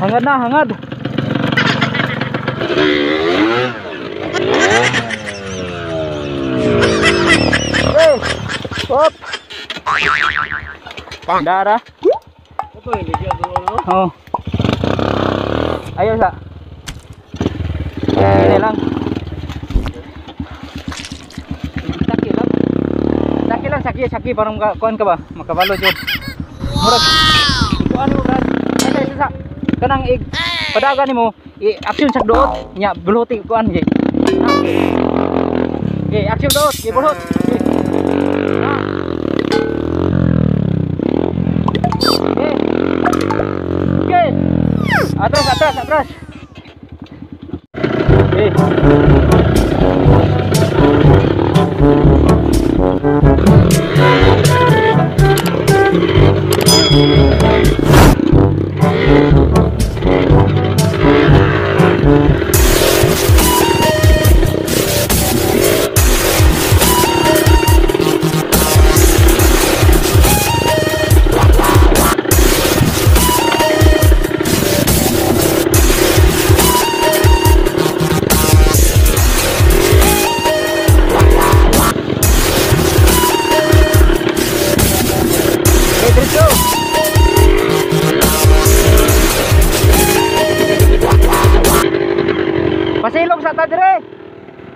hangad na, hangad. Hey, hop. Dara. Ito doon no? Oh. Ayaw sa. Ini lang. Saki lang. Saki lang, saki, saki parang ka, kuan ka ba? Makabalo jud. Murag. Kanang ig padagan nimo i action sa doot nya buluti kuan gay. Okay, action doot. Okay. Okay. Atras, atras, atras. Okay.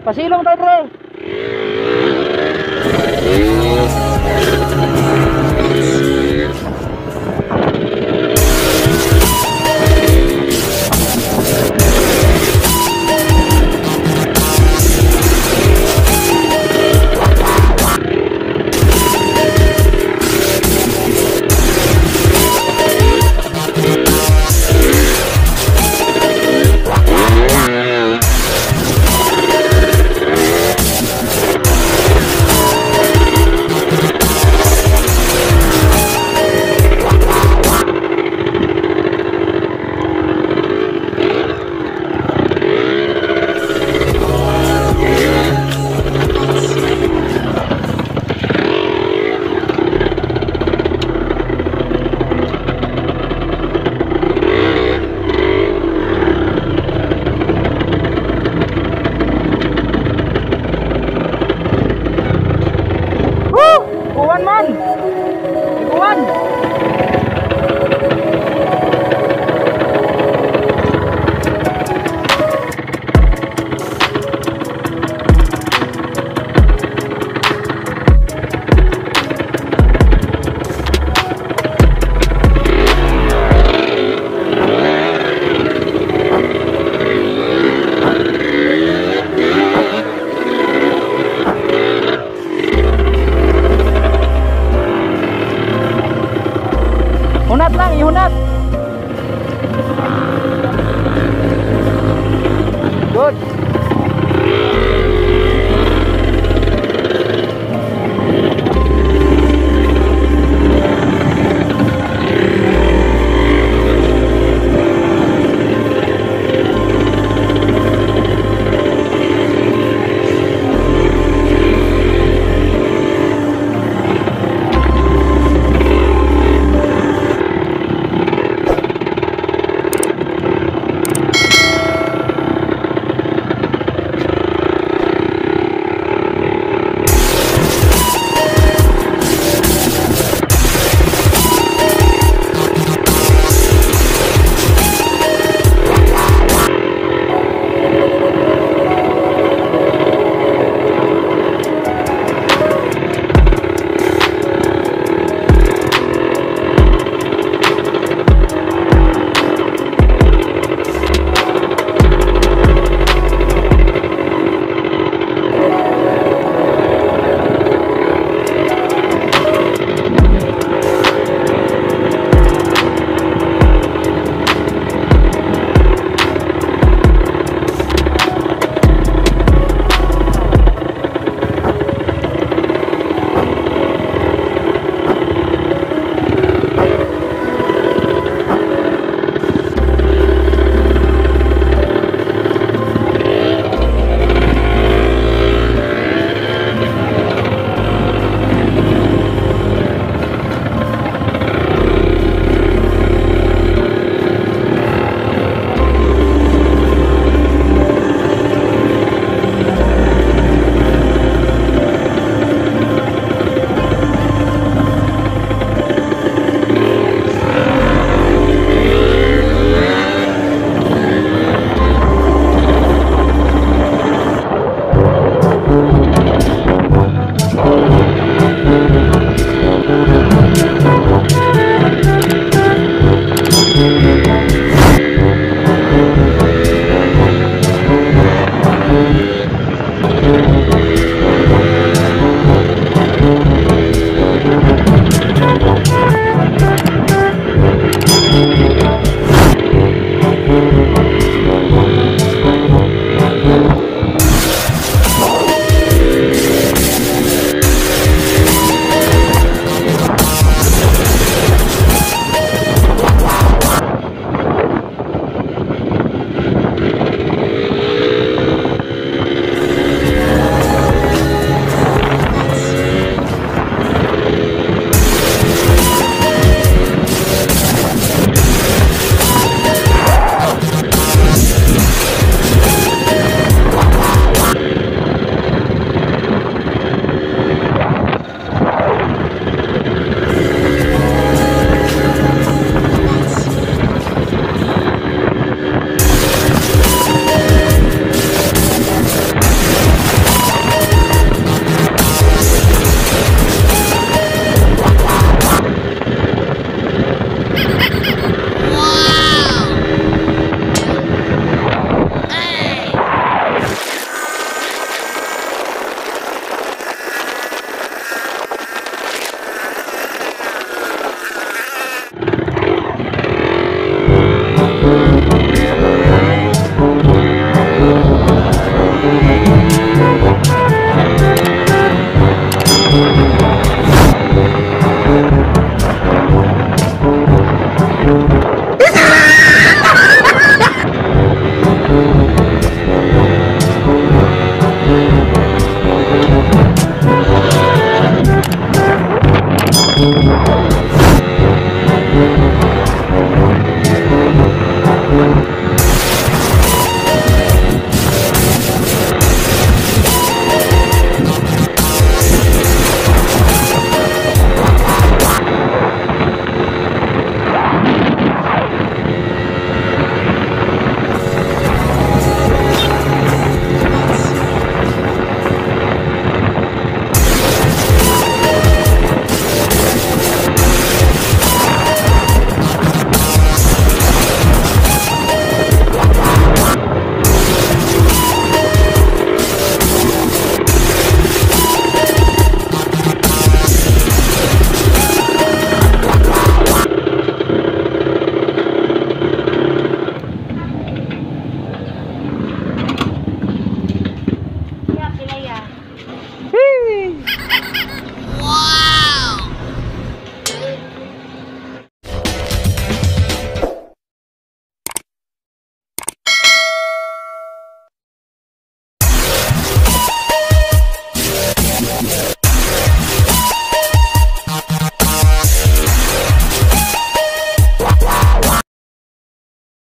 Pasilong tayo, pre.